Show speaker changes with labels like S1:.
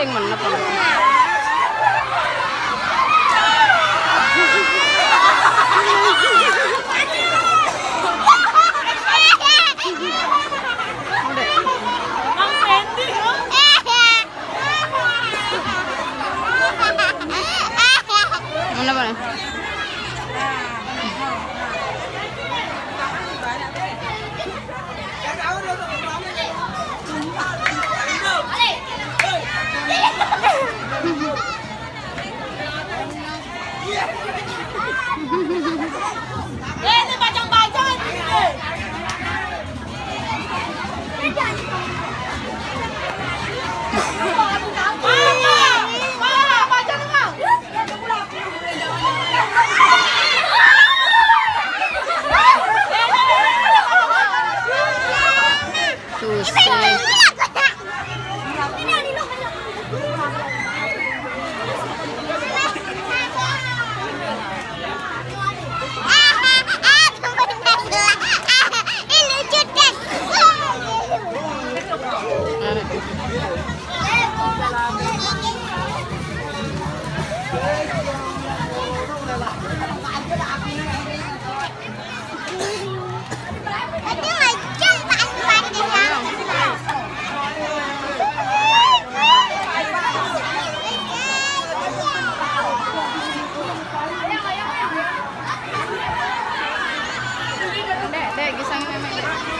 S1: 생만나봐
S2: Susah.
S1: 快快快！